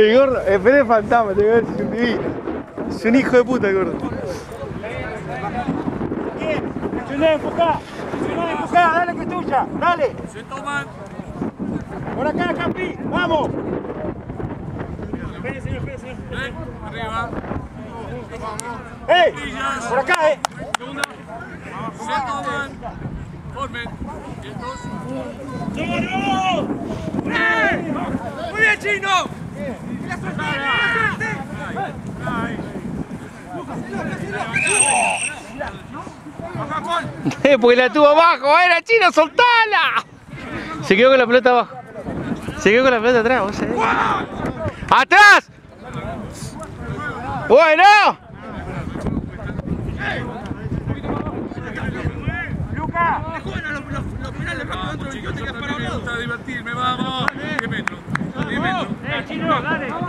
El gordo, el fantasma, te voy a decir, un divino. Es un hijo de puta el gordo. Empujá. Empujá. Dale que es tuya. Dale. Por acá, Campi. Vamos. Espere, señor, espere, señor. Arriba. ¡Ey! Por acá, eh. Segunda. Formen. Quietos. ¡Muy bien, chino! Eh, porque la tuvo abajo, era chino, soltala. Se quedó con la pelota abajo. Se quedó con la pelota atrás, vos sabés. ¡Atrás! Bueno. ¡Luca! Los, penales rápido dentro del 28 chino, dale.